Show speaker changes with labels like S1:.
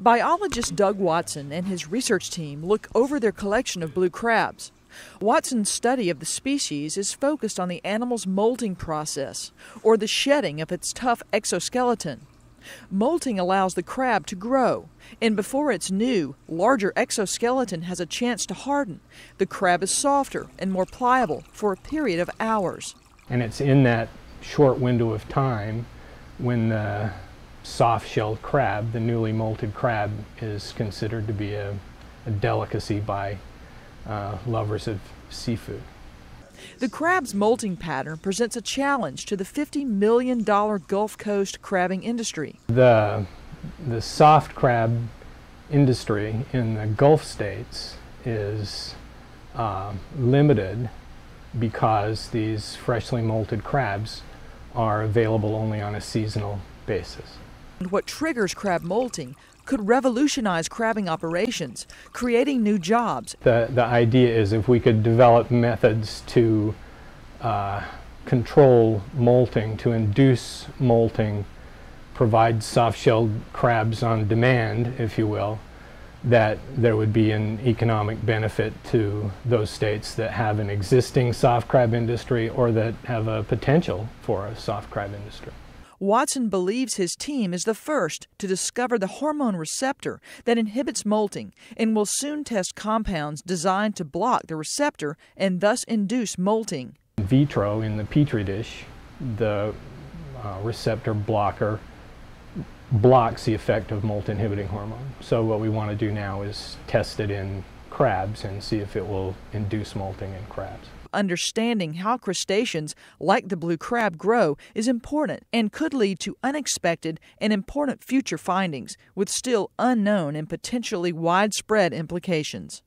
S1: Biologist Doug Watson and his research team look over their collection of blue crabs. Watson's study of the species is focused on the animal's molting process, or the shedding of its tough exoskeleton. Molting allows the crab to grow, and before its new, larger exoskeleton has a chance to harden, the crab is softer and more pliable for a period of hours.
S2: And it's in that short window of time when the soft-shelled crab, the newly molted crab, is considered to be a, a delicacy by uh, lovers of seafood.
S1: The crab's molting pattern presents a challenge to the $50 million Gulf Coast crabbing industry.
S2: The, the soft crab industry in the Gulf states is uh, limited because these freshly molted crabs are available only on a seasonal basis.
S1: What triggers crab molting could revolutionize crabbing operations, creating new jobs.
S2: The, the idea is if we could develop methods to uh, control molting, to induce molting, provide soft-shelled crabs on demand, if you will, that there would be an economic benefit to those states that have an existing soft crab industry or that have a potential for a soft crab industry.
S1: Watson believes his team is the first to discover the hormone receptor that inhibits molting and will soon test compounds designed to block the receptor and thus induce molting.
S2: In vitro, in the petri dish, the uh, receptor blocker blocks the effect of molt inhibiting hormone. So what we want to do now is test it in crabs and see if it will induce molting in crabs
S1: understanding how crustaceans like the blue crab grow is important and could lead to unexpected and important future findings with still unknown and potentially widespread implications.